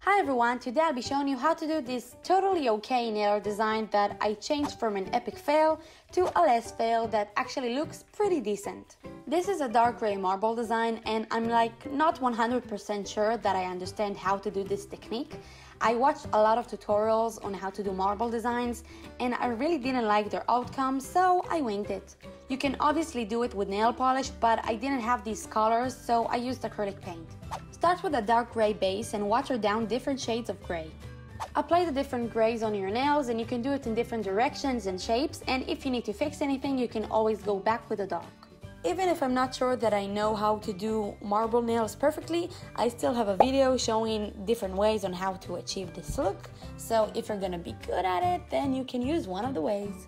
Hi everyone, today I'll be showing you how to do this totally okay nail design that I changed from an epic fail to a less fail that actually looks pretty decent. This is a dark gray marble design and I'm like not 100% sure that I understand how to do this technique. I watched a lot of tutorials on how to do marble designs and I really didn't like their outcome so I winged it. You can obviously do it with nail polish but I didn't have these colors so I used acrylic paint. Start with a dark gray base and water down different shades of gray. Apply the different grays on your nails and you can do it in different directions and shapes and if you need to fix anything you can always go back with the dark. Even if I'm not sure that I know how to do marble nails perfectly, I still have a video showing different ways on how to achieve this look. So if you're gonna be good at it, then you can use one of the ways.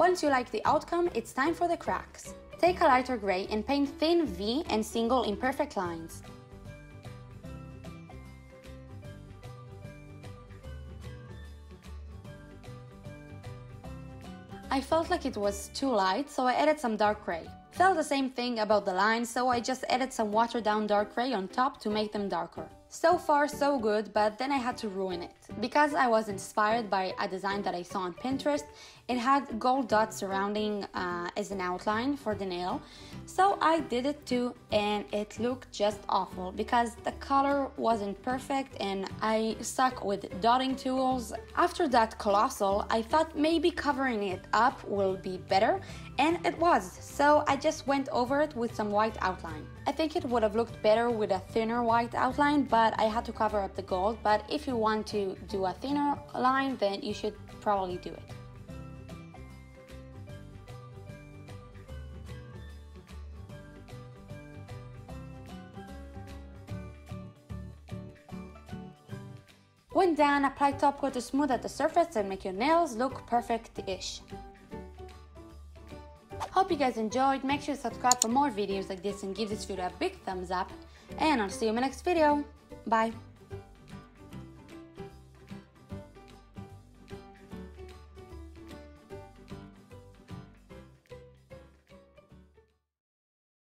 Once you like the outcome, it's time for the cracks. Take a lighter gray and paint thin V and single imperfect lines. I felt like it was too light, so I added some dark gray. Felt the same thing about the lines, so I just added some watered down dark gray on top to make them darker. So far so good, but then I had to ruin it. Because I was inspired by a design that I saw on Pinterest, it had gold dots surrounding uh, as an outline for the nail. So I did it too and it looked just awful because the color wasn't perfect and I suck with dotting tools. After that colossal, I thought maybe covering it up will be better and it was. So I just went over it with some white outline. I think it would have looked better with a thinner white outline, but I had to cover up the gold. But if you want to do a thinner line, then you should probably do it. When done, apply top coat to smooth out the surface and make your nails look perfect-ish. Hope you guys enjoyed, make sure to subscribe for more videos like this and give this video a big thumbs up, and I'll see you in my next video. Bye!